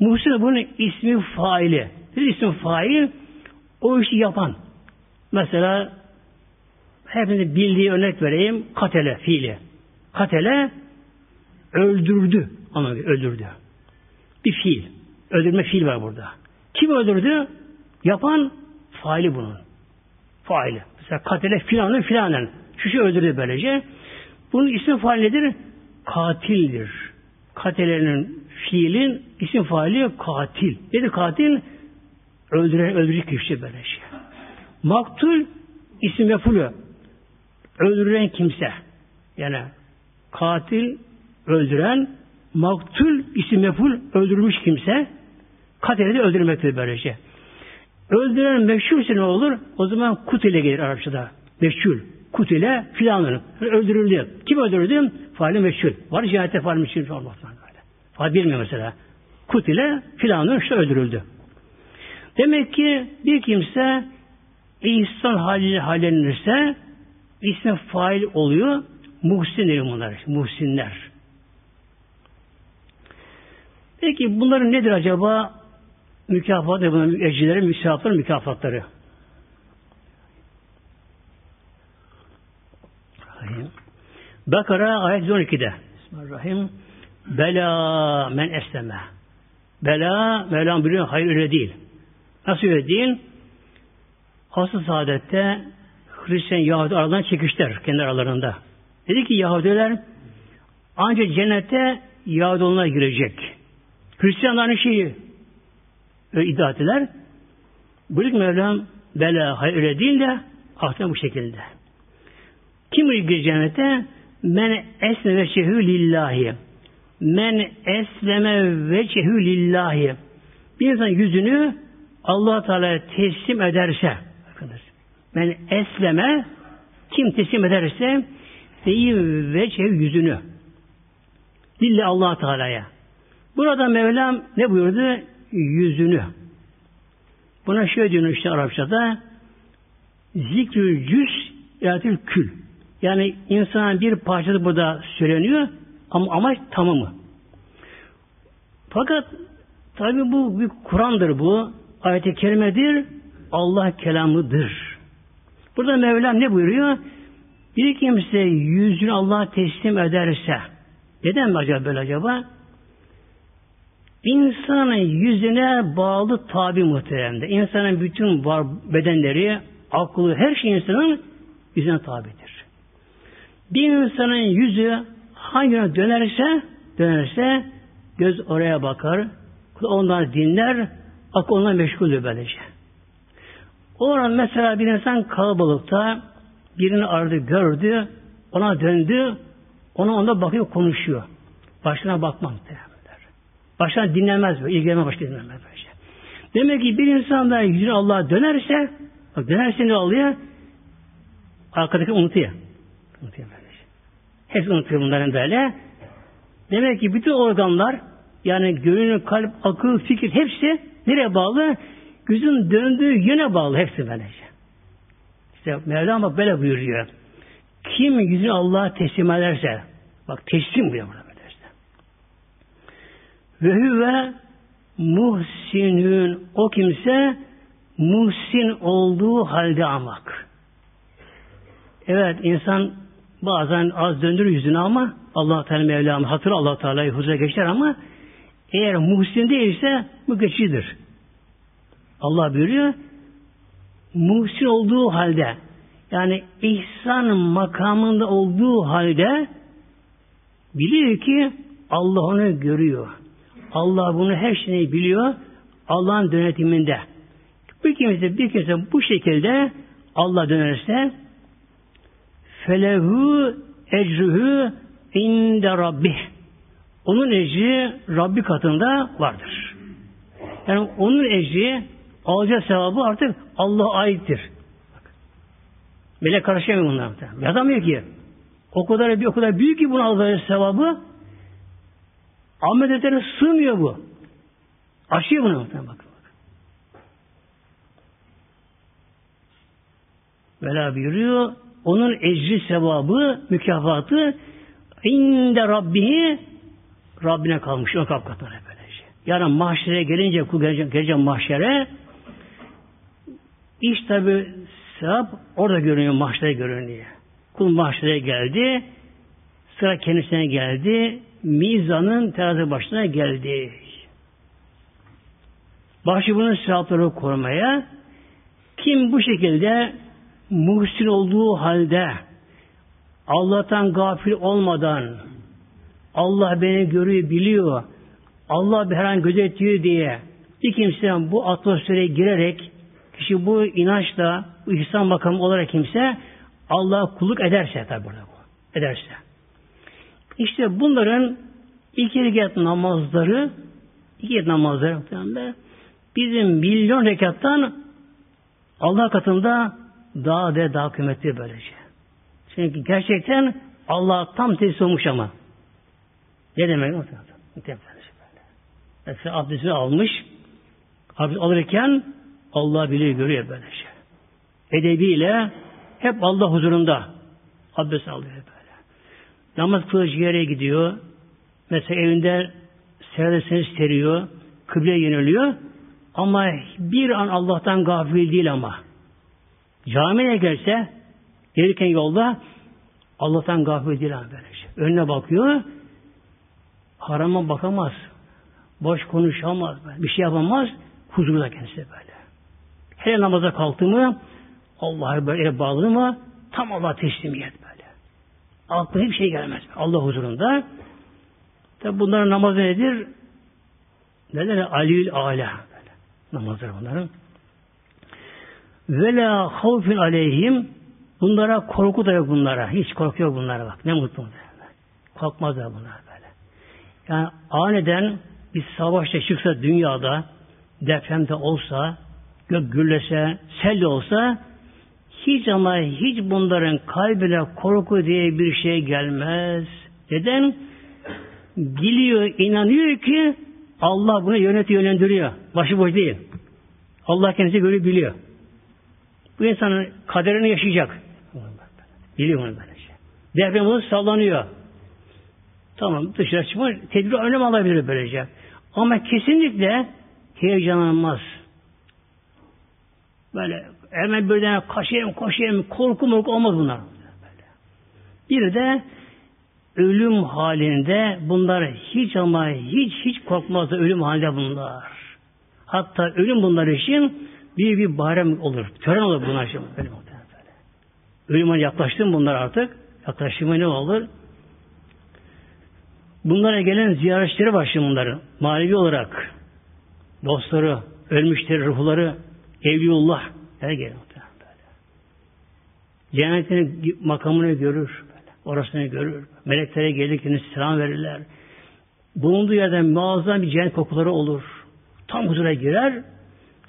Muhsin bunun ismi faili. Bir isim fail o işi yapan. Mesela hepinizin bildiği örnek vereyim. Katele fiili. Katele öldürdü. Ama öldürdü. Bir fiil. Öldürme fiil var burada. Kim öldürdü? Yapan faili bunun. Faili. Mesela katele filanın filanen. Şu şey öldürdü böylece. Bunun isim faili nedir? Katildir. Katelenin fiilin isim faili katil. Nedir katil? Öldüren, öldürecek kişi böyle şey. Maktul isim yapılıyor. Öldüren kimse. Yani katil öldüren, maktul isim meful öldürmüş kimse katili de öldürmektir böylece. Öldüren meşhurse ne olur? O zaman kut ile gelir Arapçada. Meşhur. Kut ile filanın. Öldürüldü. Kim öldürdü? Faali meşhur. Var cihayette faali meşhur olmaz. Faali bilmiyor mesela. Kut ile filanın işte öldürüldü. Demek ki bir kimse ihsan haliyle hallenirse isme fail oluyor. Muhsin derim bunlar. Muhsinler. Peki bunların nedir acaba? Mükafatları, bunların eccilerin mükafatları, mükafatları. Bakara ayet 12'de. Bismillahirrahmanirrahim. Bela men esleme. Bela, Mevlam biliyor, hayır öyle değil. Nasıl öyle değil? Asıl saadette Hristiyan Yahudi aralarından çekişler kendi aralarında. Dedi ki Yahudiler ancak cennete Yahudi olana girecek. Hristiyanlar aynı şeyi öyle iddia ettiler. Buyuruk Mevlam bela hayır öyle değil de aslında bu şekilde. Kim girecek cennete? Men esne ve şehü lillahi. Men esleme ve şehü lillahi. Bir insan yüzünü allah Teala'ya teslim ederse men esleme kim teslim ederse değil ve şehü yüzünü Lille allah Teala'ya. Burada Mevlam ne buyurdu? Yüzünü. Buna şöyle diyor işte Arapçada zikrül cüz yaratül kül. Yani insanın bir parçası burada söyleniyor ama amaç tamamı. Fakat tabi bu bir Kur'an'dır bu. Ayet-i kerimedir. Allah kelamıdır. Burada Mevlam ne buyuruyor? Bir kimse yüzünü Allah'a teslim ederse neden mi acaba böyle acaba? İnsanın yüzüne bağlı tabi muhteremde. İnsanın bütün var bedenleri, aklı, her şey insanın yüzüne tabidir. Bir insanın yüzü hangi yöne dönerse, dönerse göz oraya bakar, ondan dinler, akıl ondan meşguldür böylece. O an mesela bir insan kalabalıkta birini aradı, gördü, ona döndü, ona onda bakıyor, konuşuyor. Başına bakmaz muhtemelen. Baştan dinlemez böyle. İlgilenme başka dinlemez böyle. Demek ki bir insan da yüzünü Allah'a dönerse bak dönerse ne oluyor? Arkadaki unutuyor. Unutuyor böyle. Hepsi unutuyor bunların böyle. Demek ki bütün organlar yani gönül, kalp, akıl, fikir hepsi nereye bağlı? Gözün döndüğü yöne bağlı hepsi böylece. İşte Mevlam böyle buyuruyor. Kim yüzünü Allah'a teslim ederse bak teslim buyuruyor burada. Ve huve muhsinün o kimse muhsin olduğu halde amak. Evet insan bazen az döndürür yüzünü ama Allah Teala Mevlam hatır Allah Teala'yı huzura geçer ama eğer muhsin değilse bu geçidir. Allah buyuruyor muhsin olduğu halde yani ihsan makamında olduğu halde biliyor ki Allah onu görüyor. Allah bunu her şeyi biliyor. Allah'ın denetiminde. Bir kimse bir kimse bu şekilde Allah dönerse felehu ecruhu inde rabbih. Onun ecri Rabbi katında vardır. Yani onun ecri alacağı sevabı artık Allah'a aittir. Melek karışamıyor bunlar. Yazamıyor ki. O kadar bir o kadar büyük ki bunu alacağı sevabı Ahmet Efendi'ne sığmıyor bu. Aşıyor bunu. Bakın. Bak. Vela buyuruyor. Onun ecri sevabı, mükafatı inde Rabbihi Rabbine kalmış. O kapkatına böylece. Yarın mahşere gelince, kul gelecek, gelecek mahşere iş tabi sevap orada görünüyor, mahşere görünüyor. Kul mahşere geldi, sıra kendisine geldi, mizanın terazi başına geldi. Başı bunun sevapları korumaya kim bu şekilde muhsin olduğu halde Allah'tan gafil olmadan Allah beni görüyor, biliyor Allah her an gözetiyor diye bir kimse bu atmosfere girerek kişi bu inançla bu ihsan makamı olarak kimse Allah'a kulluk ederse tabi burada bu. Ederse. İşte bunların iki rekat namazları iki rekat namazları bizim milyon rekattan Allah katında daha de daha kıymetli böylece. Çünkü gerçekten Allah tam tesis olmuş ama. Ne demek? Muhtemelen. Mesela abdestini almış. Abdest alırken Allah biliyor, görüyor böyle şey. Edebiyle hep Allah huzurunda abdest alıyor böyle. Namaz kılıcı yere gidiyor. Mesela evinde seyredesini seriyor. Kıbleye yöneliyor. Ama bir an Allah'tan gafil değil ama. Camiye gelse gelirken yolda Allah'tan gafil değil ama böyle şey. Önüne bakıyor. Harama bakamaz. Boş konuşamaz. Bir şey yapamaz. Huzurda kendisi böyle. Hele namaza kalktı mı Allah'a böyle bağlı mı tam Allah teslimiyet böyle. Aklına hiçbir şey gelmez. Allah huzurunda. Tabi bunların namazı nedir? Neden? Alil ala. Namazlar bunların. Ve la havfin aleyhim bunlara korku da yok bunlara. Hiç korku yok bunlara bak. Ne mutlu Korkmazlar bunlar böyle. Yani aniden bir savaşta çıksa dünyada depremde olsa gök gürlese, sel olsa hiç ama hiç bunların kalbine korku diye bir şey gelmez. Neden? Biliyor, inanıyor ki Allah bunu yönetiyor, yönlendiriyor. Başıboş değil. Allah kendisi görüyor, biliyor. Bu insanın kaderini yaşayacak. Biliyor bunu böylece. Deprem olur sallanıyor. Tamam dışarı çıkma tedbir önlem alabilir böylece. Ama kesinlikle heyecanlanmaz. Böyle hemen birden kaşıyım koşayım korku morku olmaz bunlar. Bir de ölüm halinde bunlar hiç ama hiç hiç korkmaz ölüm halinde bunlar. Hatta ölüm bunlar için bir bir bayram olur. Tören olur bunlar için. Böyle Ölüme yaklaştım bunlar artık. Yaklaşımı ne olur? Bunlara gelen ziyaretçileri var şimdi bunların. Manevi olarak. Dostları, ölmüşleri, ruhları, Evliullah. Her gelir böyle. Cennetin makamını görür. Orasını görür. Meleklere gelirken selam verirler. Bulunduğu yerden muazzam bir cennet kokuları olur. Tam huzura girer.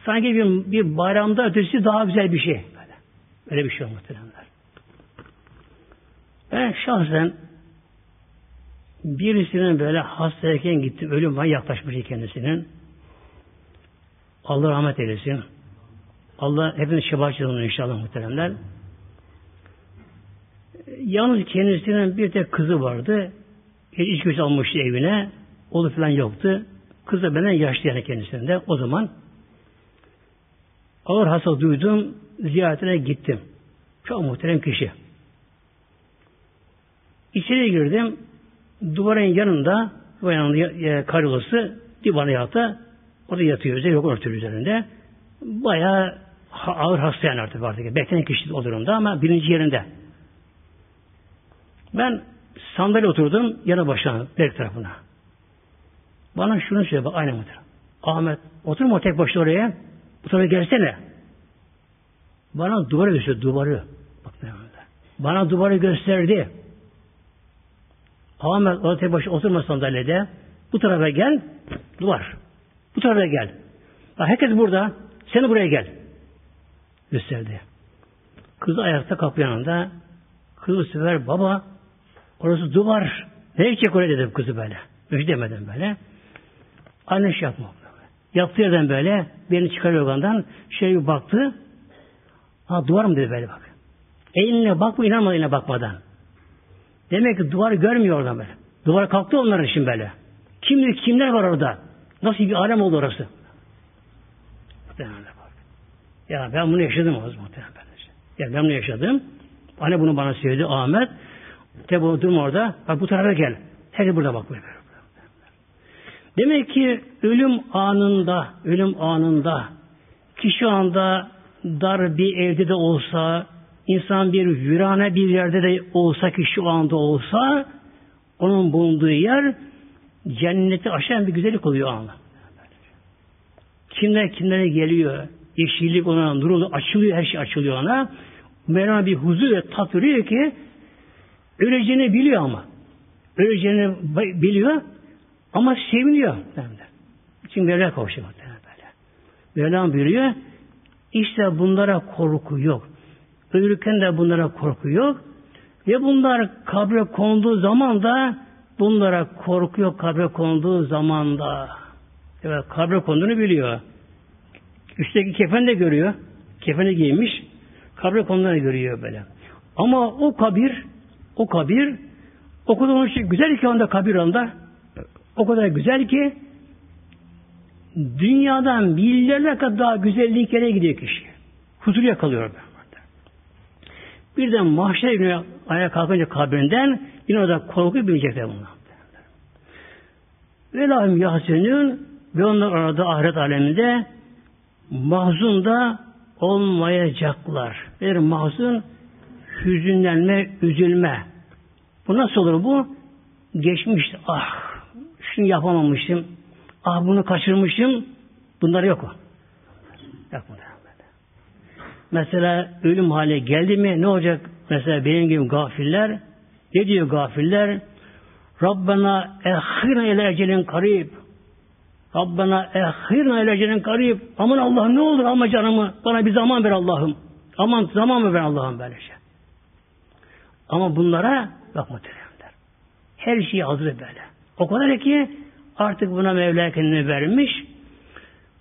Sanki bir, bir bayramda ötesi daha güzel bir şey. Böyle, böyle bir şey muhteremler. Ben şahsen birisinin böyle hastayken gittim. Ölüm var yaklaşmış kendisinin. Allah rahmet eylesin. Allah hepimiz şefaatçi inşallah muhteremler. Yalnız kendisinin bir tek kızı vardı. İç göç almıştı evine. Oğlu falan yoktu. Kız da benden yaşlı yani kendisinde. O zaman ağır hasta duydum. Ziyaretine gittim. Çok muhterem kişi. İçeri girdim. Duvarın yanında duvarın yanında e, karolası divana yatta. O da yatıyor üzerinde. Yok örtülü üzerinde. Bayağı ağır hasta yani artık artık. Beklenen kişi o durumda ama birinci yerinde. Ben sandalye oturdum yana başına, berk tarafına. Bana şunu söyle bak aynı mıdır? Ahmet oturma tek başına oraya. Bu tarafa gelsene. Bana duvarı gösterdi, duvarı. Bak ne Bana duvarı gösterdi. Ahmet orada tek başına oturma sandalyede. Bu tarafa gel, duvar. Bu tarafa gel. Bak herkes burada. Sen buraya gel. Gösterdi. Kız ayakta kapı yanında. Kız bu sefer baba orası duvar. Ne gidecek oraya dedim kızı böyle. Öyle demedim böyle. Anne şey yapma. Yaptığı yerden böyle beni çıkarıyor oradan. Şöyle bir baktı. Ha duvar mı dedi böyle bak. Eline bakma inanmadı eline bakmadan. Demek ki duvar görmüyor oradan böyle. Duvar kalktı onların için böyle. Kimdir kimler var orada? Nasıl bir alem oldu orası? Ya ben bunu yaşadım o zaman. Ya ben bunu yaşadım. Anne bunu bana söyledi Ahmet. Tabi oturum orada. Bak bu tarafa gel. Her burada bak böyle. Demek ki ölüm anında, ölüm anında kişi anda dar bir evde de olsa, insan bir virane bir yerde de olsa ki şu anda olsa, onun bulunduğu yer cenneti aşan bir güzellik oluyor o anda. Kimler kimlere geliyor, yeşillik ona, nuru açılıyor, her şey açılıyor ona. Mevlana bir huzur ve tat veriyor ki öleceğini biliyor ama. öleceğini biliyor ama seviniyor. Çünkü Mevla kavuşuyor. Mevlam buyuruyor işte bunlara korku yok. Ölürken de bunlara korku yok. Ve bunlar kabre konduğu zaman da bunlara korku yok kabre konduğu zaman da. Evet kabre konduğunu biliyor. Üstteki kefen de görüyor. Kefeni giymiş. Kabre konduğunu görüyor böyle. Ama o kabir o kabir o kadar onun için güzel ki onda kabir onda o kadar güzel ki dünyadan milyarlar kadar daha güzelliklere gidiyor kişi. Huzur yakalıyor. Birden mahşer günü ayağa kalkınca kabrinden yine orada korku bilecekler bunlar. Ve lahum yahsenün ve onlar arada ahiret aleminde mahzun da olmayacaklar. Bir mahzun hüzünlenme, üzülme. Bu nasıl olur bu? Geçmiş, ah şunu yapamamışım, ah bunu kaçırmışım, bunlar yok. Yok bunlar. Mesela ölüm hale geldi mi ne olacak? Mesela benim gibi gafiller ne diyor gafiller? Rabbena ehhirna ile ecelin karib. Rabbena ehhirna ile ecelin karib. Aman Allah'ım ne olur ama canımı bana bir zaman ver Allah'ım. Aman zaman mı ver Allah'ım böyle şey. Ama bunlara bak muhteremler. Her şeyi hazır böyle. O kadar ki artık buna Mevla kendini vermiş.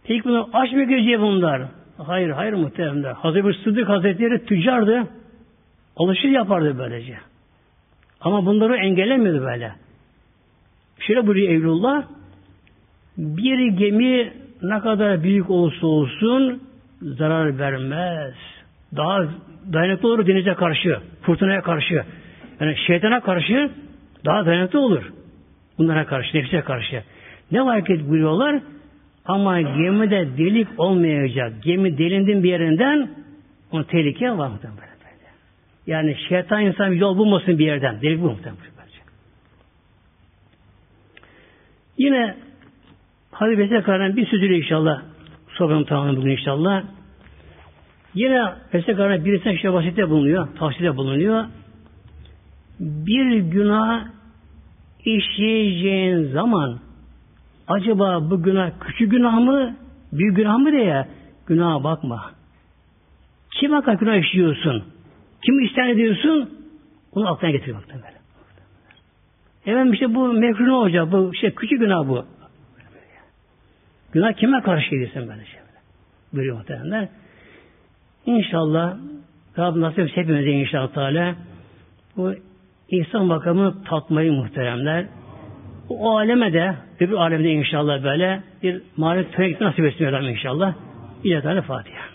Peki bunu aç mı gözüye bunlar? Hayır, hayır muhteremler. Hazreti Sıddık Hazretleri tüccardı. Alışır yapardı böylece. Ama bunları engellemiyordu böyle. Şöyle buyuruyor Evlullah. Bir gemi ne kadar büyük olursa olsun zarar vermez. Daha dayanıklı olur denize karşı, fırtınaya karşı. Yani şeytana karşı daha dayanıklı olur. Bunlara karşı, nefse karşı. Ne var ki buyuruyorlar? Ama gemide delik olmayacak. Gemi delindin bir yerinden onun tehlike var muhtemelen. Yani şeytan insan yol bulmasın bir yerden. Delik bu muhtemelen. Yine Hazreti Vessekar'ın bir sözüyle inşallah sohbetim tamamı bugün inşallah. Yine Vessekar'ın birisine şey vasiyette bulunuyor, tavsiyede bulunuyor. Bir günah işleyeceğin zaman acaba bu günah küçük günah mı, büyük günah mı diye günaha bakma. Kim hakkında günah işliyorsun? Kim isyan ediyorsun? Onu aklına getir muhtemelen. Efendim işte bu mekruh ne olacak? Bu şey küçük günah bu. Günah kime karşı ediyorsun böyle şey? Buyuruyor muhtemelen. İnşallah Rabbim nasip hepimize inşallah Teala bu insan makamını tatmayı muhteremler. O aleme de öbür alemde inşallah böyle bir mağlup törekti nasip etsin inşallah. İlahi Fatiha.